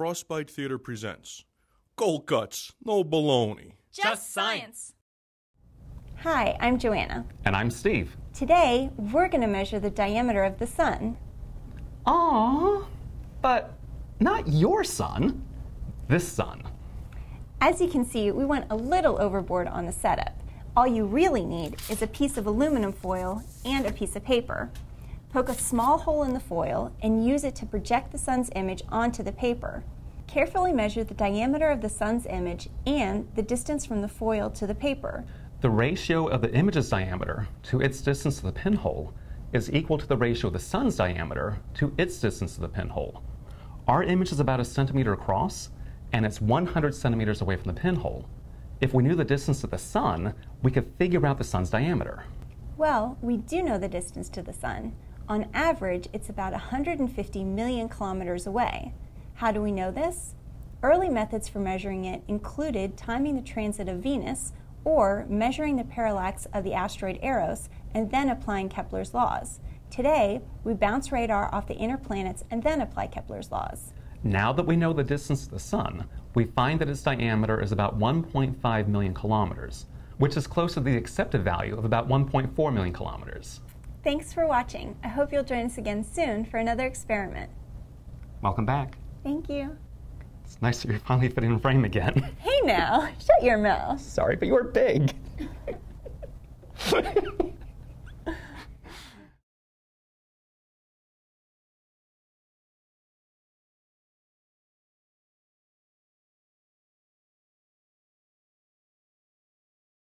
Frostbite Theater presents Cold Cuts, no baloney. Just science. Hi, I'm Joanna. And I'm Steve. Today, we're going to measure the diameter of the sun. Aww, but not your sun, this sun. As you can see, we went a little overboard on the setup. All you really need is a piece of aluminum foil and a piece of paper. Poke a small hole in the foil and use it to project the sun's image onto the paper. Carefully measure the diameter of the sun's image and the distance from the foil to the paper. The ratio of the image's diameter to its distance to the pinhole is equal to the ratio of the sun's diameter to its distance to the pinhole. Our image is about a centimeter across, and it's 100 centimeters away from the pinhole. If we knew the distance to the sun, we could figure out the sun's diameter. Well, we do know the distance to the sun. On average, it's about 150 million kilometers away. How do we know this? Early methods for measuring it included timing the transit of Venus or measuring the parallax of the asteroid Eros and then applying Kepler's laws. Today, we bounce radar off the inner planets and then apply Kepler's laws. Now that we know the distance to the Sun, we find that its diameter is about 1.5 million kilometers, which is close to the accepted value of about 1.4 million kilometers. Thanks for watching. I hope you'll join us again soon for another experiment. Welcome back. Thank you. It's nice that you're finally fitting in frame again. Hey now, shut your mouth. Sorry, but you're big.